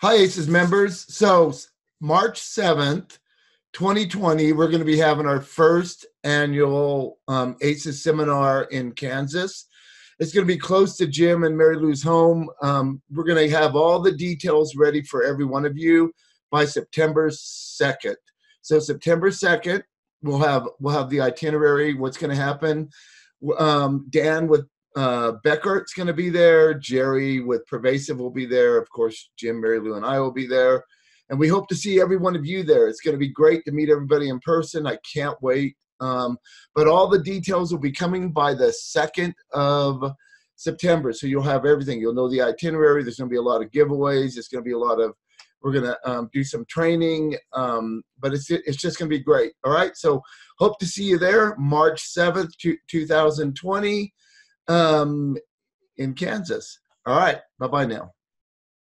Hi, ACES members. So, March 7th, 2020, we're going to be having our first annual um, ACES seminar in Kansas. It's going to be close to Jim and Mary Lou's home. Um, we're going to have all the details ready for every one of you by September 2nd. So, September 2nd, we'll have we'll have the itinerary, what's going to happen. Um, Dan with uh, Beckert's going to be there. Jerry with Pervasive will be there. Of course, Jim, Mary Lou, and I will be there. And we hope to see every one of you there. It's going to be great to meet everybody in person. I can't wait. Um, but all the details will be coming by the 2nd of September. So you'll have everything. You'll know the itinerary. There's going to be a lot of giveaways. There's going to be a lot of, we're going to um, do some training. Um, but it's, it's just going to be great. All right. So hope to see you there March 7th, 2020 um, in Kansas. All right. Bye bye now.